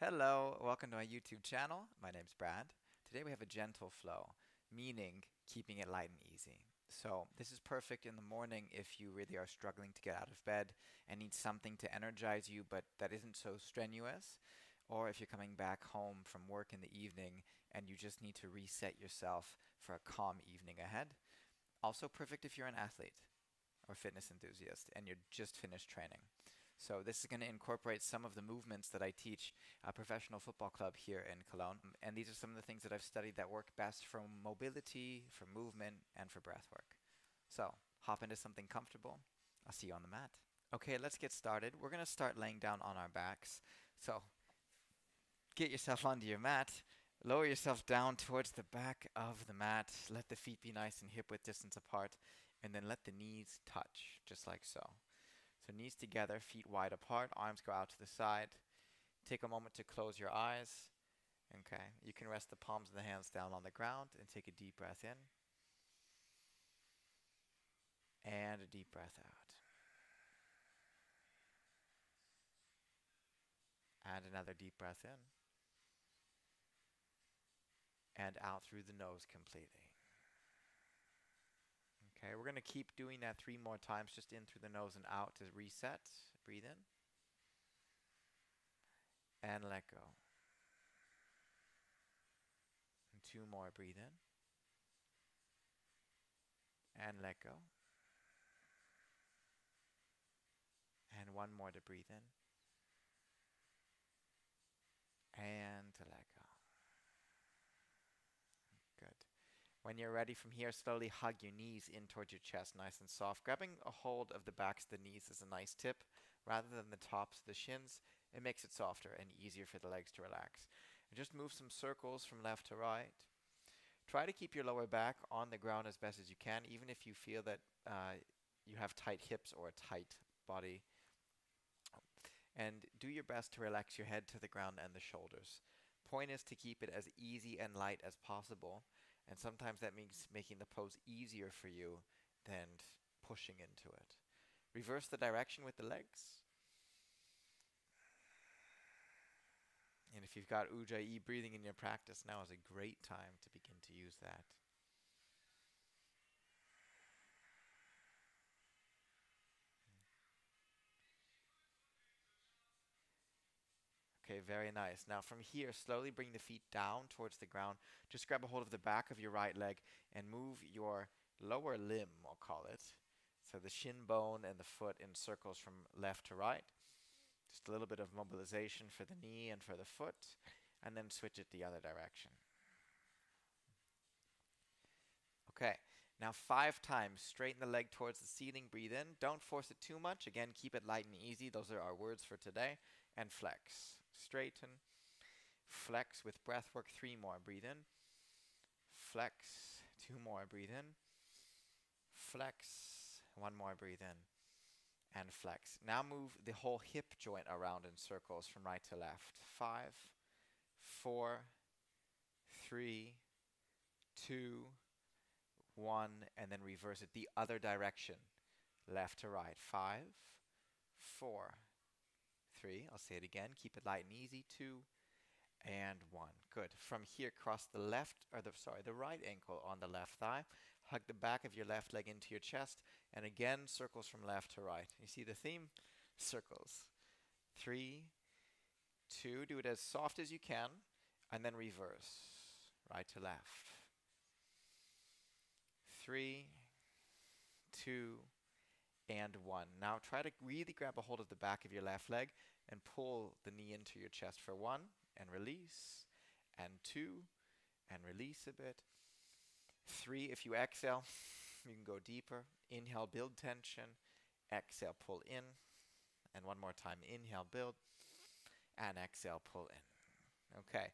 Hello, welcome to my YouTube channel. My name's Brad. Today we have a gentle flow, meaning keeping it light and easy. So this is perfect in the morning if you really are struggling to get out of bed and need something to energize you but that isn't so strenuous. Or if you're coming back home from work in the evening and you just need to reset yourself for a calm evening ahead. Also perfect if you're an athlete or fitness enthusiast and you're just finished training. So this is going to incorporate some of the movements that I teach a professional football club here in Cologne. And these are some of the things that I've studied that work best for mobility, for movement, and for breath work. So hop into something comfortable. I'll see you on the mat. Okay, let's get started. We're going to start laying down on our backs. So get yourself onto your mat. Lower yourself down towards the back of the mat. Let the feet be nice and hip width distance apart. And then let the knees touch, just like so. So knees together, feet wide apart, arms go out to the side. Take a moment to close your eyes. Okay, you can rest the palms of the hands down on the ground and take a deep breath in. And a deep breath out. And another deep breath in. And out through the nose completely. Okay, we're going to keep doing that three more times, just in through the nose and out to reset. Breathe in. And let go. And two more, breathe in. And let go. And one more to breathe in. And to let go. Good. When you're ready from here, slowly hug your knees in towards your chest, nice and soft. Grabbing a hold of the backs of the knees is a nice tip. Rather than the tops of the shins, it makes it softer and easier for the legs to relax. And just move some circles from left to right. Try to keep your lower back on the ground as best as you can, even if you feel that uh, you have tight hips or a tight body. And do your best to relax your head to the ground and the shoulders. Point is to keep it as easy and light as possible and sometimes that means making the pose easier for you than pushing into it. Reverse the direction with the legs. And if you've got Ujjayi breathing in your practice, now is a great time to begin to use that. Okay, very nice. Now from here, slowly bring the feet down towards the ground. Just grab a hold of the back of your right leg and move your lower limb, I'll call it. So the shin bone and the foot in circles from left to right. Just a little bit of mobilization for the knee and for the foot, and then switch it the other direction. Okay, now five times, straighten the leg towards the ceiling, breathe in. Don't force it too much. Again, keep it light and easy. Those are our words for today. And flex straighten, flex with breath work, three more, breathe in, flex, two more, breathe in, flex, one more, breathe in, and flex. Now move the whole hip joint around in circles from right to left. Five, four, three, two, one, and then reverse it the other direction, left to right. Five, four, three. I'll say it again. Keep it light and easy. Two and one. Good. From here, cross the left, or the sorry, the right ankle on the left thigh. Hug the back of your left leg into your chest, and again, circles from left to right. You see the theme? Circles. Three, two. Do it as soft as you can, and then reverse, right to left. Three, two, and one. Now try to really grab a hold of the back of your left leg and pull the knee into your chest for one and release and two and release a bit. Three, if you exhale, you can go deeper. Inhale, build tension. Exhale, pull in. And one more time, inhale, build. And exhale, pull in. Okay.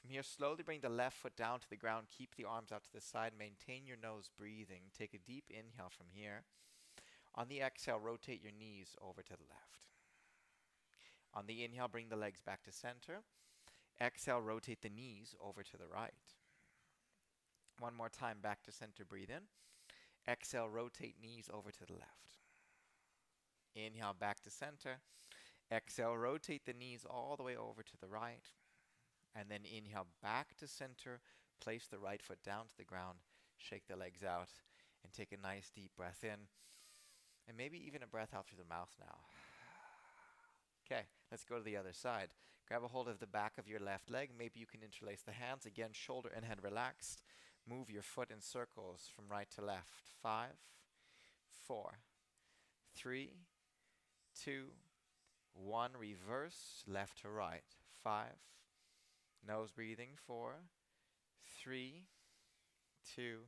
From here, slowly bring the left foot down to the ground. Keep the arms out to the side. Maintain your nose breathing. Take a deep inhale from here. On the exhale, rotate your knees over to the left. On the inhale, bring the legs back to center. Exhale, rotate the knees over to the right. One more time, back to center, breathe in. Exhale, rotate knees over to the left. Inhale, back to center. Exhale, rotate the knees all the way over to the right. And then inhale back to center. Place the right foot down to the ground. Shake the legs out and take a nice deep breath in. And maybe even a breath out through the mouth now. Okay, let's go to the other side. Grab a hold of the back of your left leg. Maybe you can interlace the hands. Again, shoulder and head relaxed. Move your foot in circles from right to left. Five, four, three, two, one. Reverse, left to right. Five. Nose breathing. Four, three, two,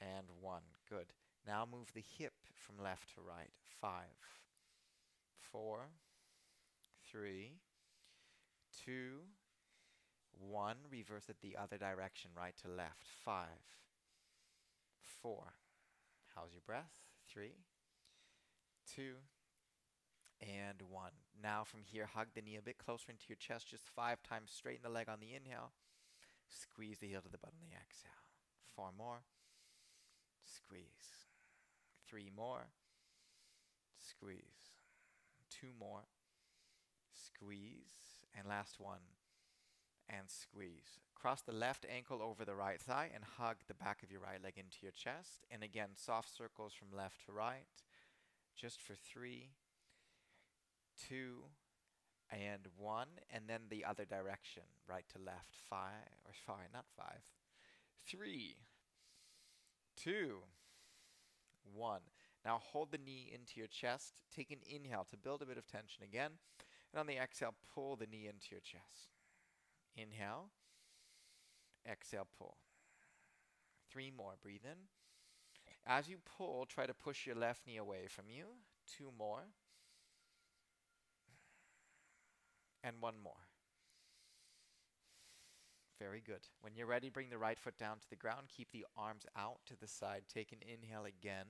and one. Good. Now move the hip from left to right. Five, four, three, two, one. Reverse it the other direction, right to left. Five, four. How's your breath? Three, two, and one. Now from here, hug the knee a bit closer into your chest, just five times. Straighten the leg on the inhale. Squeeze the heel to the butt on the exhale. Four more. Squeeze. Three more. Squeeze. Two more. Squeeze. And last one. And squeeze. Cross the left ankle over the right thigh and hug the back of your right leg into your chest. And again, soft circles from left to right. Just for three, two, and one. And then the other direction, right to left. Five, or five, not five. Three, two, one. Now hold the knee into your chest. Take an inhale to build a bit of tension again. And on the exhale, pull the knee into your chest. Inhale. Exhale, pull. Three more. Breathe in. As you pull, try to push your left knee away from you. Two more. And one more. Very good. When you're ready, bring the right foot down to the ground. Keep the arms out to the side. Take an inhale again.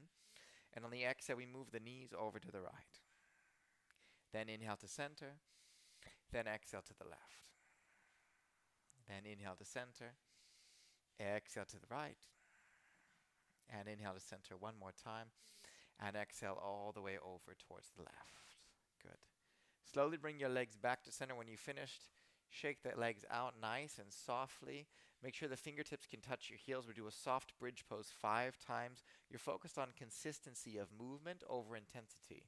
And on the exhale, we move the knees over to the right. Then inhale to center. Then exhale to the left. Then inhale to center. Exhale to the right. And inhale to center one more time. And exhale all the way over towards the left. Good. Slowly bring your legs back to center when you finished. Shake the legs out nice and softly. Make sure the fingertips can touch your heels. We do a soft bridge pose five times. You're focused on consistency of movement over intensity.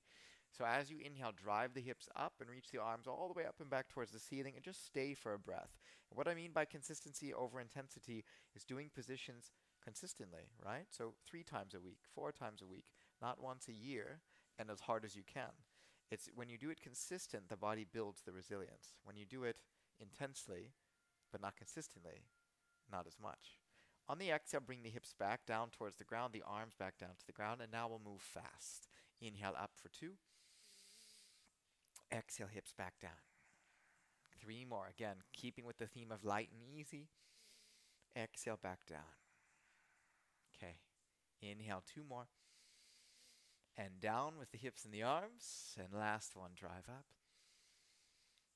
So as you inhale, drive the hips up and reach the arms all the way up and back towards the ceiling and just stay for a breath. And what I mean by consistency over intensity is doing positions consistently, right? So three times a week, four times a week, not once a year, and as hard as you can. It's when you do it consistent, the body builds the resilience. When you do it intensely, but not consistently, not as much. On the exhale, bring the hips back down towards the ground, the arms back down to the ground, and now we'll move fast. Inhale up for two. Exhale, hips back down. Three more. Again, keeping with the theme of light and easy. Exhale, back down. Okay. Inhale, two more. And down with the hips and the arms. And last one, drive up.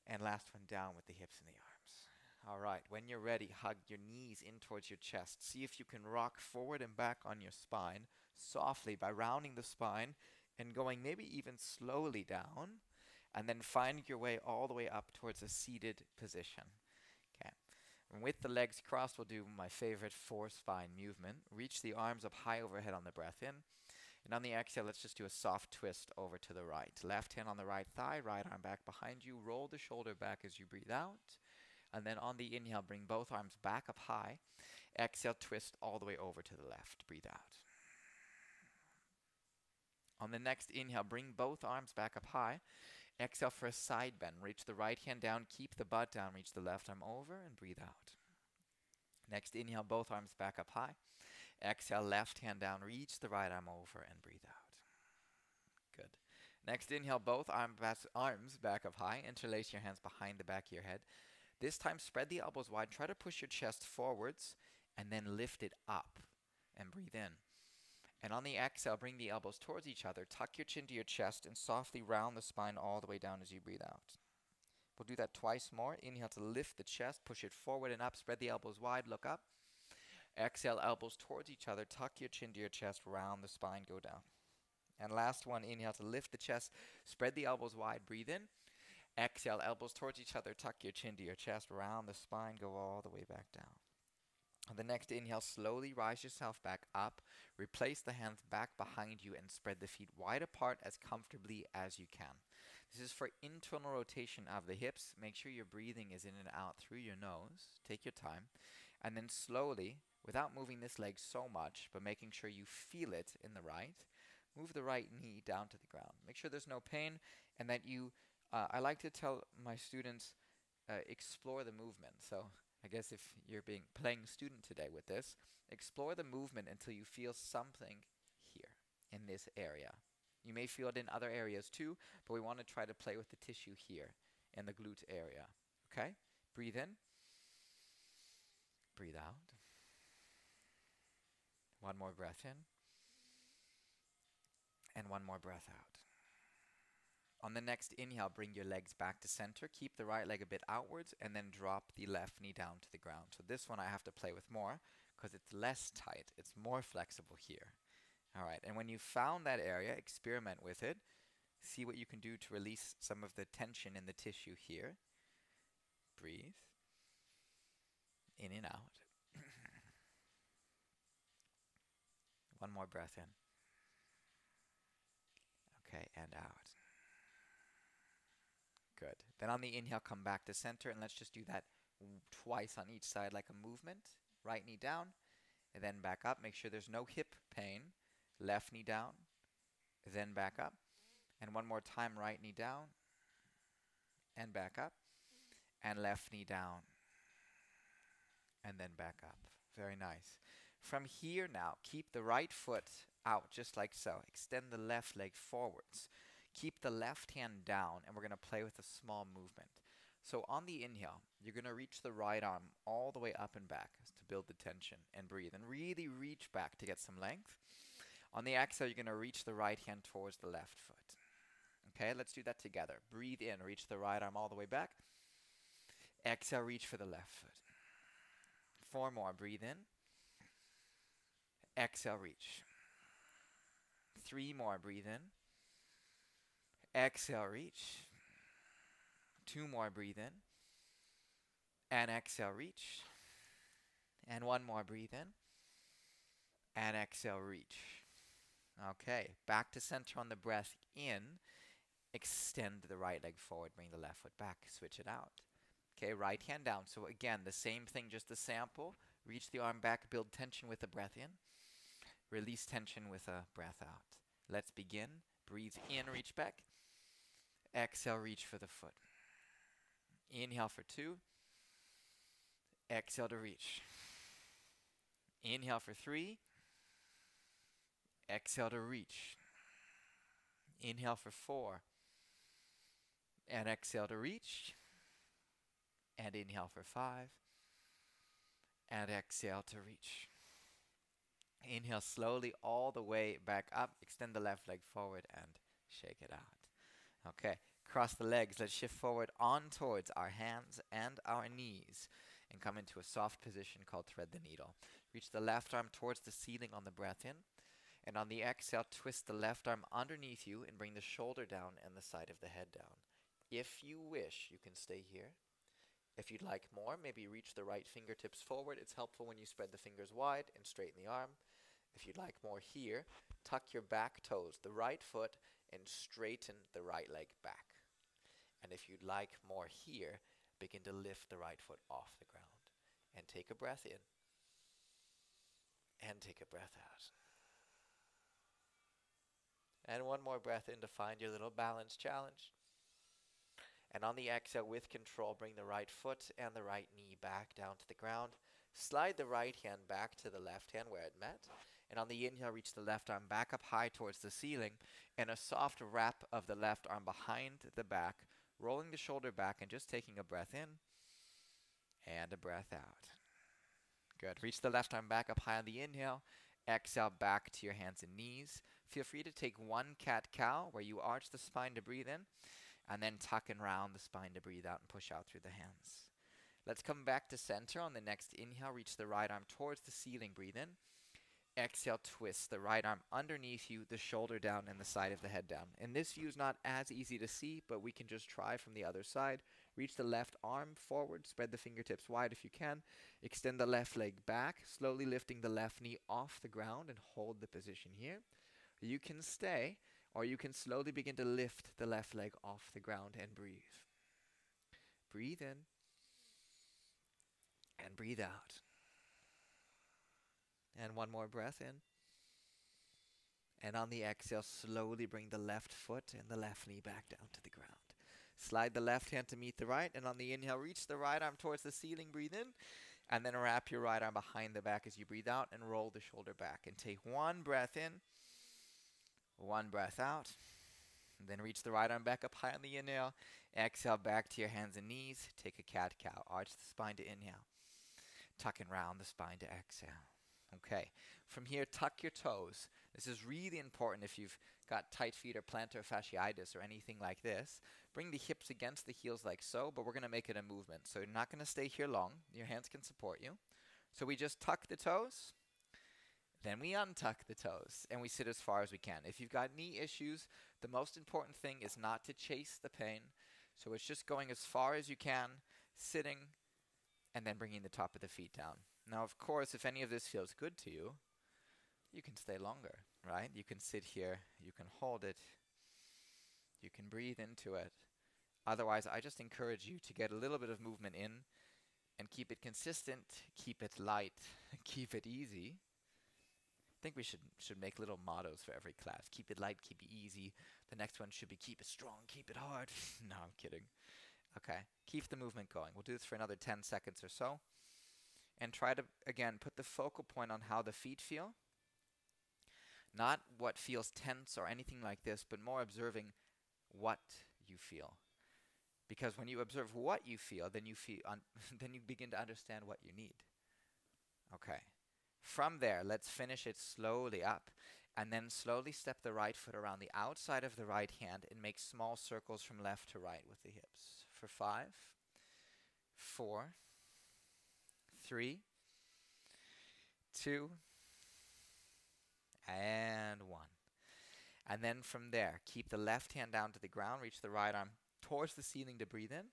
And last one down with the hips and the arms. All right, when you're ready, hug your knees in towards your chest. See if you can rock forward and back on your spine softly by rounding the spine and going maybe even slowly down. And then find your way all the way up towards a seated position. Okay. And with the legs crossed, we'll do my favorite four spine movement. Reach the arms up high overhead on the breath in. And on the exhale, let's just do a soft twist over to the right. Left hand on the right thigh, right arm back behind you. Roll the shoulder back as you breathe out. And then on the inhale, bring both arms back up high. Exhale, twist all the way over to the left. Breathe out. On the next inhale, bring both arms back up high. Exhale for a side bend. Reach the right hand down, keep the butt down, reach the left arm over, and breathe out. Next inhale, both arms back up high. Exhale, left hand down, reach the right arm over and breathe out. Good. Next, inhale both arm arms back up high. Interlace your hands behind the back of your head. This time, spread the elbows wide. Try to push your chest forwards and then lift it up and breathe in. And on the exhale, bring the elbows towards each other. Tuck your chin to your chest and softly round the spine all the way down as you breathe out. We'll do that twice more. Inhale to lift the chest, push it forward and up. Spread the elbows wide, look up. Exhale, elbows towards each other. Tuck your chin to your chest, round the spine, go down. And last one, inhale to lift the chest, spread the elbows wide, breathe in. Exhale, elbows towards each other, tuck your chin to your chest, round the spine, go all the way back down. The next inhale, slowly rise yourself back up. Replace the hands back behind you and spread the feet wide apart as comfortably as you can. This is for internal rotation of the hips. Make sure your breathing is in and out through your nose. Take your time. And then slowly, without moving this leg so much, but making sure you feel it in the right, move the right knee down to the ground. Make sure there's no pain and that you, uh, I like to tell my students, uh, explore the movement. So I guess if you're being playing student today with this, explore the movement until you feel something here in this area. You may feel it in other areas too, but we want to try to play with the tissue here in the glute area. Okay? Breathe in. Breathe out. One more breath in. And one more breath out. On the next inhale, bring your legs back to center. Keep the right leg a bit outwards and then drop the left knee down to the ground. So this one I have to play with more because it's less tight. It's more flexible here. All right, and when you found that area, experiment with it. See what you can do to release some of the tension in the tissue here. Breathe. In and out. One more breath in. Okay, and out. Good. Then on the inhale, come back to center, and let's just do that twice on each side like a movement. Right knee down, and then back up. Make sure there's no hip pain. Left knee down, then back up. And one more time, right knee down, and back up. And left knee down, and then back up. Very nice. From here now, keep the right foot out just like so. Extend the left leg forwards. Keep the left hand down and we're going to play with a small movement. So on the inhale, you're going to reach the right arm all the way up and back to build the tension and breathe. And really reach back to get some length. On the exhale, you're going to reach the right hand towards the left foot. Okay, let's do that together. Breathe in, reach the right arm all the way back. Exhale, reach for the left foot. Four more. Breathe in. Exhale, reach. Three more. Breathe in. Exhale, reach. Two more. Breathe in. And exhale, reach. And one more. Breathe in. And exhale, reach. Okay, back to center on the breath in. Extend the right leg forward, bring the left foot back, switch it out. Okay, right hand down. So again, the same thing, just a sample. Reach the arm back, build tension with the breath in. Release tension with a breath out. Let's begin. Breathe in, reach back. Exhale, reach for the foot. Inhale for two. Exhale to reach. Inhale for three. Exhale to reach. Inhale for four. And exhale to reach. And inhale for five. And exhale to reach. Inhale slowly all the way back up. Extend the left leg forward and shake it out. Okay, cross the legs. Let's shift forward on towards our hands and our knees and come into a soft position called thread the needle. Reach the left arm towards the ceiling on the breath in. And on the exhale, twist the left arm underneath you and bring the shoulder down and the side of the head down. If you wish, you can stay here. If you'd like more, maybe reach the right fingertips forward. It's helpful when you spread the fingers wide and straighten the arm. If you'd like more here, tuck your back toes, the right foot, and straighten the right leg back. And if you'd like more here, begin to lift the right foot off the ground. And take a breath in. And take a breath out. And one more breath in to find your little balance challenge. And on the exhale, with control, bring the right foot and the right knee back down to the ground. Slide the right hand back to the left hand where it met. And on the inhale, reach the left arm back up high towards the ceiling. And a soft wrap of the left arm behind the back, rolling the shoulder back and just taking a breath in and a breath out. Good. Reach the left arm back up high on the inhale. Exhale back to your hands and knees. Feel free to take one cat cow where you arch the spine to breathe in and then tuck and round the spine to breathe out and push out through the hands. Let's come back to center on the next inhale. Reach the right arm towards the ceiling. Breathe in. Exhale, twist the right arm underneath you, the shoulder down, and the side of the head down. And this view is not as easy to see, but we can just try from the other side. Reach the left arm forward, spread the fingertips wide if you can. Extend the left leg back, slowly lifting the left knee off the ground and hold the position here. You can stay, or you can slowly begin to lift the left leg off the ground and breathe. Breathe in and breathe out. And one more breath in. And on the exhale, slowly bring the left foot and the left knee back down to the ground. Slide the left hand to meet the right. And on the inhale, reach the right arm towards the ceiling. Breathe in. And then wrap your right arm behind the back as you breathe out and roll the shoulder back. And take one breath in, one breath out. And then reach the right arm back up high on the inhale. Exhale back to your hands and knees. Take a cat cow. Arch the spine to inhale. Tuck and round the spine to exhale. Okay. From here, tuck your toes. This is really important if you've got tight feet or plantar fasciitis or anything like this. Bring the hips against the heels like so, but we're going to make it a movement. So you're not going to stay here long. Your hands can support you. So we just tuck the toes. Then we untuck the toes and we sit as far as we can. If you've got knee issues, the most important thing is not to chase the pain. So it's just going as far as you can, sitting, and then bringing the top of the feet down. Now, of course, if any of this feels good to you, you can stay longer, right? You can sit here, you can hold it, you can breathe into it. Otherwise, I just encourage you to get a little bit of movement in and keep it consistent, keep it light, keep it easy. I think we should should make little mottos for every class. Keep it light, keep it easy. The next one should be keep it strong, keep it hard. no, I'm kidding. Okay, keep the movement going. We'll do this for another 10 seconds or so. And try to, again, put the focal point on how the feet feel. Not what feels tense or anything like this, but more observing what you feel. Because when you observe what you feel, then you feel then you begin to understand what you need. Okay. From there, let's finish it slowly up and then slowly step the right foot around the outside of the right hand and make small circles from left to right with the hips. For five, four, three, two, and one. And then from there, keep the left hand down to the ground, reach the right arm towards the ceiling to breathe in,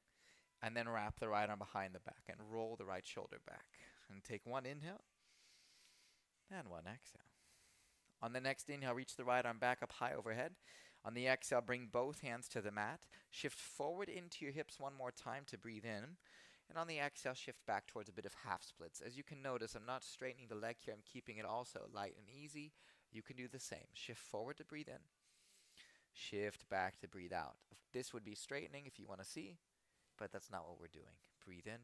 and then wrap the right arm behind the back and roll the right shoulder back. And take one inhale and one exhale. On the next inhale, reach the right arm back up high overhead. On the exhale, bring both hands to the mat. Shift forward into your hips one more time to breathe in. And on the exhale, shift back towards a bit of half splits. As you can notice, I'm not straightening the leg here. I'm keeping it also light and easy. You can do the same. Shift forward to breathe in. Shift back to breathe out. This would be straightening if you want to see, but that's not what we're doing. Breathe in.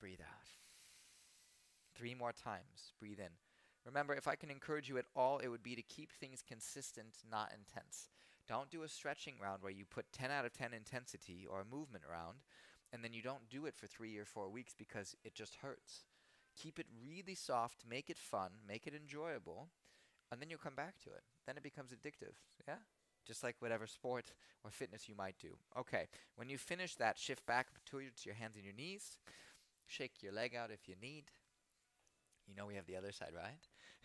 Breathe out. Three more times. Breathe in. Remember, if I can encourage you at all, it would be to keep things consistent, not intense. Don't do a stretching round where you put 10 out of 10 intensity or a movement round, and then you don't do it for three or four weeks because it just hurts. Keep it really soft, make it fun, make it enjoyable, and then you'll come back to it. Then it becomes addictive, yeah? Just like whatever sport or fitness you might do. Okay, when you finish that, shift back towards your hands and your knees. Shake your leg out if you need. You know we have the other side, right?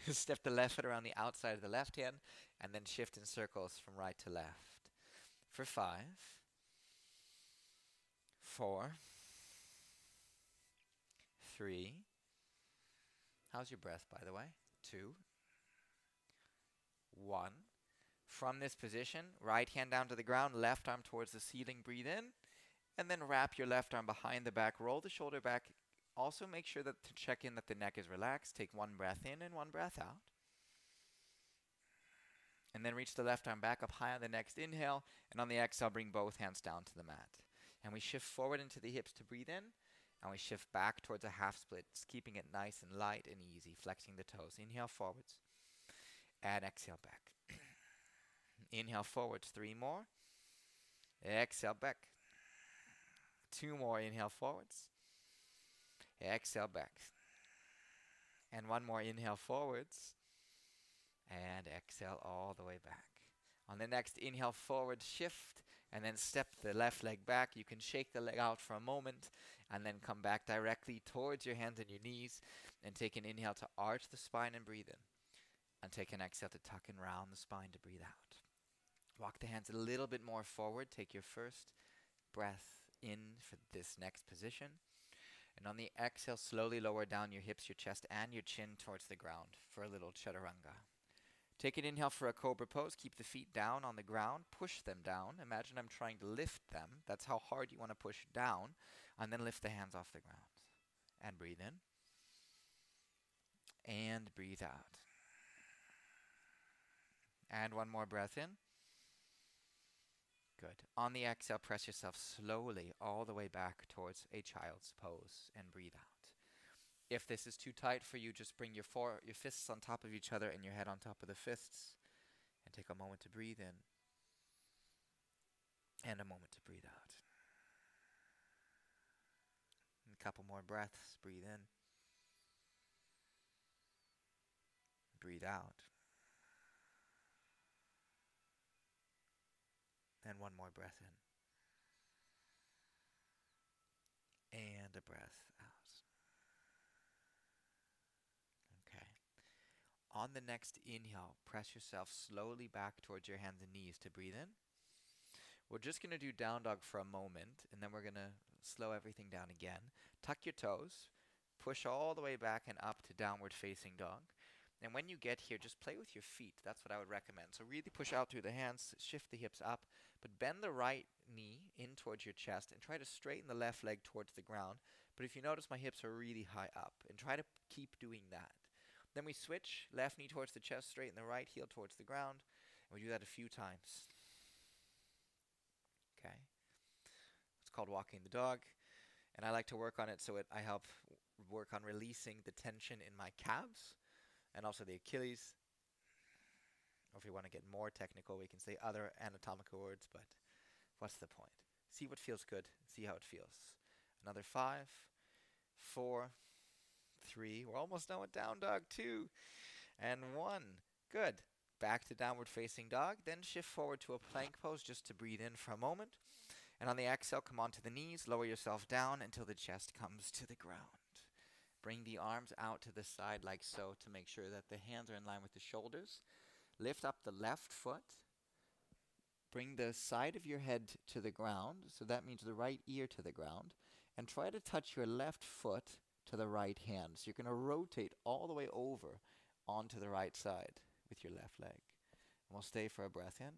Step the left foot around the outside of the left hand and then shift in circles from right to left. For five, four, three. How's your breath, by the way? Two, one. From this position, right hand down to the ground, left arm towards the ceiling, breathe in, and then wrap your left arm behind the back, roll the shoulder back, also make sure that to check in that the neck is relaxed. Take one breath in and one breath out. And then reach the left arm back up high on the next inhale. And on the exhale, bring both hands down to the mat. And we shift forward into the hips to breathe in. And we shift back towards a half split, keeping it nice and light and easy, flexing the toes. Inhale forwards. And exhale back. Inhale forwards, three more. Exhale back. Two more, inhale forwards. Exhale back. And one more inhale forwards. And exhale all the way back. On the next inhale, forward shift, and then step the left leg back. You can shake the leg out for a moment, and then come back directly towards your hands and your knees, and take an inhale to arch the spine and breathe in. And take an exhale to tuck and round the spine to breathe out. Walk the hands a little bit more forward. Take your first breath in for this next position. And on the exhale, slowly lower down your hips, your chest, and your chin towards the ground for a little chaturanga. Take an inhale for a cobra pose. Keep the feet down on the ground. Push them down. Imagine I'm trying to lift them. That's how hard you want to push down. And then lift the hands off the ground. And breathe in. And breathe out. And one more breath in. Good. On the exhale, press yourself slowly all the way back towards a child's pose and breathe out. If this is too tight for you, just bring your your fists on top of each other and your head on top of the fists and take a moment to breathe in and a moment to breathe out. And a couple more breaths. Breathe in. Breathe out. And one more breath in. And a breath out. Okay. On the next inhale, press yourself slowly back towards your hands and knees to breathe in. We're just going to do down dog for a moment, and then we're going to slow everything down again. Tuck your toes, push all the way back and up to downward facing dog. And when you get here, just play with your feet. That's what I would recommend. So really push out through the hands, shift the hips up, but bend the right knee in towards your chest and try to straighten the left leg towards the ground. But if you notice, my hips are really high up, and try to keep doing that. Then we switch, left knee towards the chest, straighten the right heel towards the ground, and we do that a few times. Okay. It's called walking the dog, and I like to work on it so it I help work on releasing the tension in my calves and also the Achilles. Or if we want to get more technical, we can say other anatomical words, but what's the point? See what feels good, see how it feels. Another five, four, three. We're almost done with down dog, two, and one. Good. Back to downward facing dog, then shift forward to a plank pose just to breathe in for a moment. And on the exhale, come onto the knees, lower yourself down until the chest comes to the ground. Bring the arms out to the side like so to make sure that the hands are in line with the shoulders. Lift up the left foot. Bring the side of your head to the ground, so that means the right ear to the ground, and try to touch your left foot to the right hand. So you're going to rotate all the way over onto the right side with your left leg. And we'll stay for a breath in,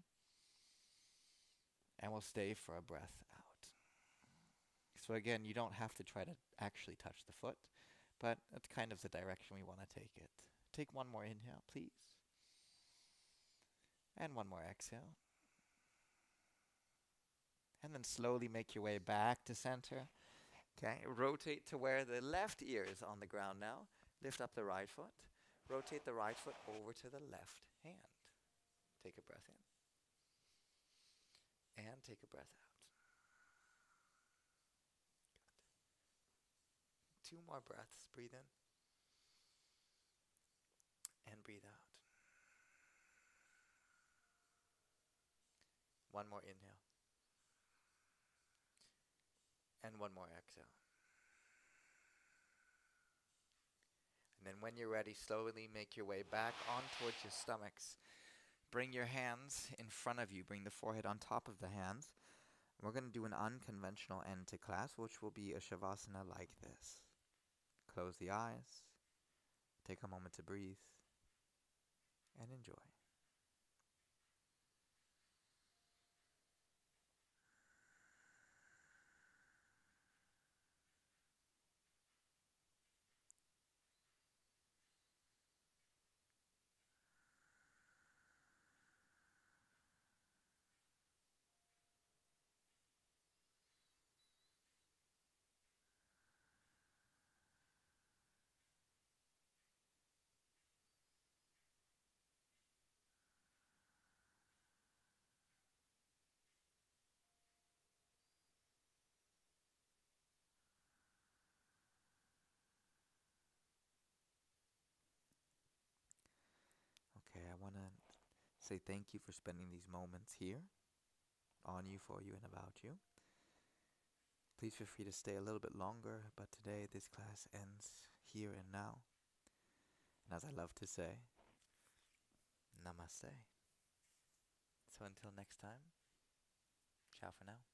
and we'll stay for a breath out. So again, you don't have to try to actually touch the foot but that's kind of the direction we want to take it. Take one more inhale, please. And one more exhale. And then slowly make your way back to center. Okay, rotate to where the left ear is on the ground now. Lift up the right foot. Rotate the right foot over to the left hand. Take a breath in. And take a breath out. two more breaths. Breathe in and breathe out. One more inhale. And one more exhale. And then when you're ready, slowly make your way back on towards your stomachs. Bring your hands in front of you. Bring the forehead on top of the hands. We're going to do an unconventional end to class, which will be a shavasana like this. Close the eyes, take a moment to breathe, and enjoy. Say thank you for spending these moments here on you, for you, and about you. Please feel free to stay a little bit longer, but today this class ends here and now. And as I love to say, namaste. So until next time, ciao for now.